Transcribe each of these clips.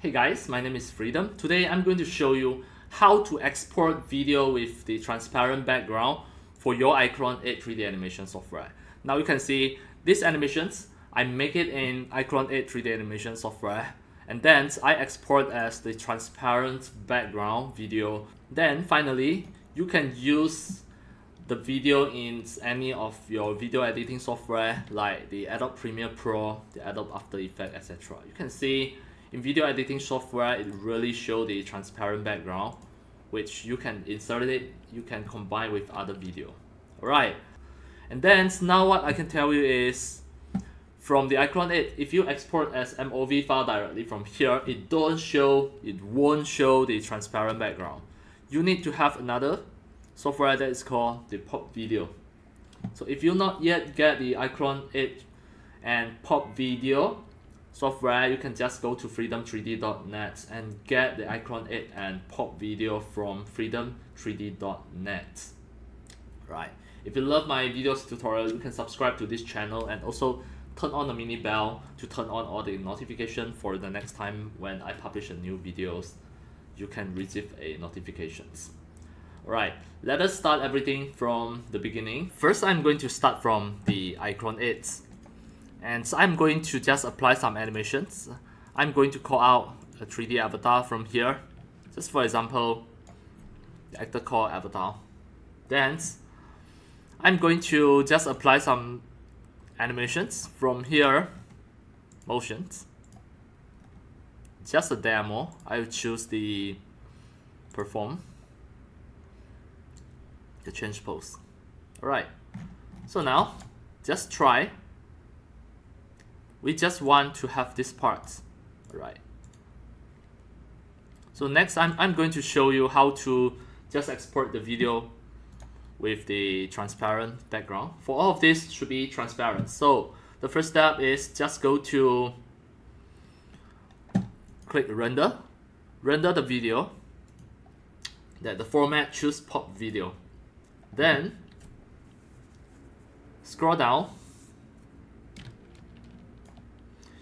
Hey guys, my name is Freedom. Today I'm going to show you how to export video with the transparent background for your iClone 8 3D animation software. Now you can see these animations, I make it in iClone 8 3D animation software and then I export as the transparent background video. Then finally, you can use the video in any of your video editing software like the Adobe Premiere Pro, the Adobe After Effects, etc. You can see in video editing software, it really show the transparent background, which you can insert it, you can combine with other video. Alright, and then now what I can tell you is from the iClone 8, if you export as MOV file directly from here, it don't show, it won't show the transparent background. You need to have another software that is called the Pop Video. So if you not yet get the iClone 8 and Pop Video software, you can just go to freedom3d.net and get the iClone 8 and Pop Video from freedom3d.net. Right. If you love my videos tutorial, you can subscribe to this channel and also turn on the mini bell to turn on all the notification for the next time when I publish a new videos. You can receive a notifications. Alright, let us start everything from the beginning. First, I'm going to start from the iClone 8. And so I'm going to just apply some animations. I'm going to call out a 3D avatar from here. Just for example, the actor called avatar. Then, I'm going to just apply some animations from here, motions. Just a demo, I will choose the perform the change pose. Alright, so now just try. We just want to have this part. Alright. So next I'm, I'm going to show you how to just export the video with the transparent background. For all of this should be transparent. So the first step is just go to click render, render the video, that the format choose pop video. Then scroll down.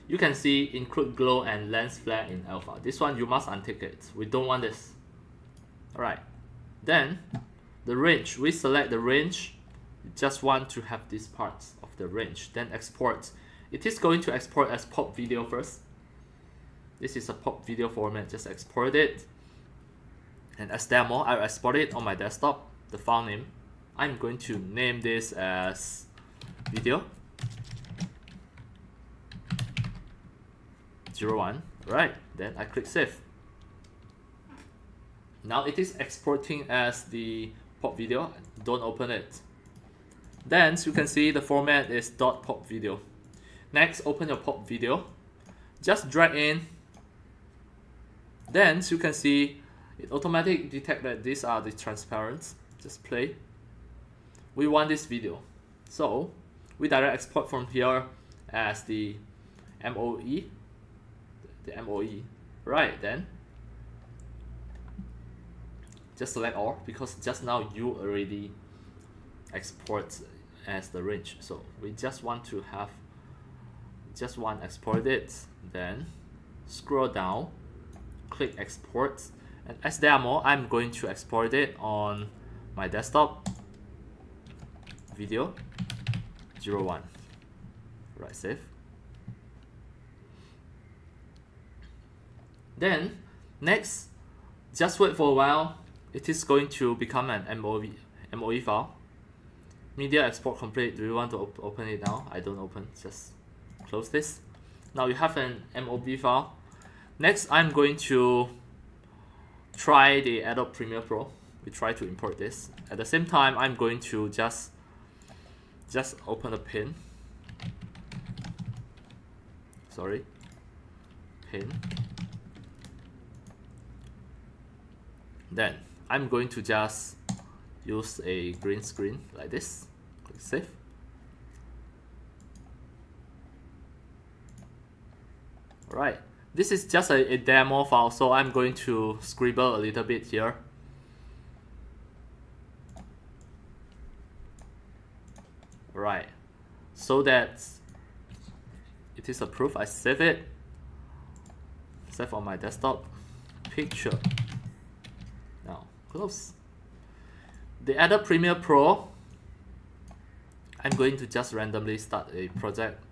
You can see include glow and lens flare in alpha. This one you must untick it. We don't want this. Alright. Then the range, we select the range. Just want to have these parts of the range. Then export. It is going to export as pop video first. This is a pop video format. Just export it. And as demo, I export it on my desktop. The file name I'm going to name this as video 01 right then I click save. Now it is exporting as the pop video. Don't open it. Then you can see the format is dot pop video. Next open your pop video. Just drag in. Then you can see it automatically detect that these are the transparent just play. We want this video. So we direct export from here as the MOE, the MOE. Right then, just select all because just now you already export as the range. So we just want to have just one export it. Then scroll down, click export, and as demo, I'm going to export it on my desktop video 01 right save then next just wait for a while it is going to become an MOV, MOE file. Media export complete. Do you want to op open it now? I don't open. Just close this. Now you have an MOV file. Next I'm going to try the Adobe Premiere Pro. We try to import this. At the same time I'm going to just just open a pin. Sorry. Pin then I'm going to just use a green screen like this. Click save. Alright, this is just a, a demo file so I'm going to scribble a little bit here. Right so that it is approved I save it. Save on my desktop, picture. Close. The Adobe Premiere Pro, I'm going to just randomly start a project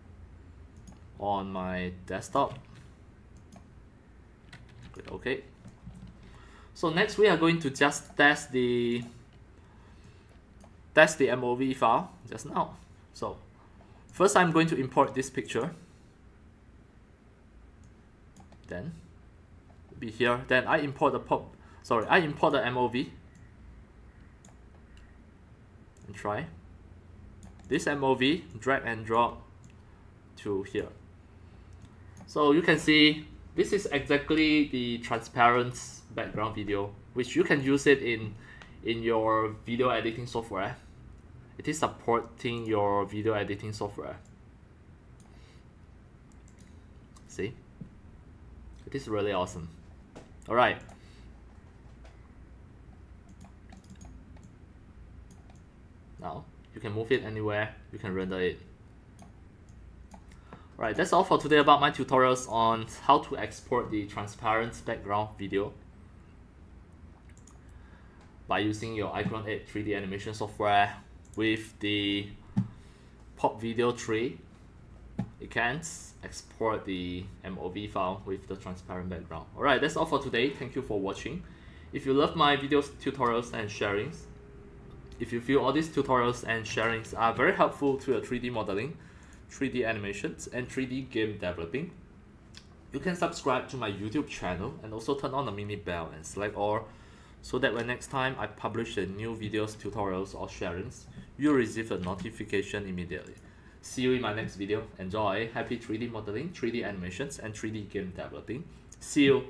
on my desktop. OK. So next we are going to just test the test the MOV file just now. So first I'm going to import this picture. Then be here. Then I import the pop sorry, I import the MOV and try. This MOV drag and drop to here. So you can see this is exactly the transparent background video, which you can use it in, in your video editing software. It is supporting your video editing software. See? It is really awesome. Alright. Now, you can move it anywhere, you can render it. Right, that's all for today about my tutorials on how to export the transparent background video by using your iClone 8 3D animation software with the pop video tree. It can export the MOV file with the transparent background. Alright, that's all for today. Thank you for watching. If you love my videos, tutorials and sharings, if you feel all these tutorials and sharings are very helpful to your 3D modeling, 3D animations, and 3D game developing, you can subscribe to my YouTube channel and also turn on the mini bell and select all so that when next time I publish the new videos, tutorials, or sharings, you'll receive a notification immediately. See you in my next video. Enjoy! Happy 3D modeling, 3D animations, and 3D game developing. See you!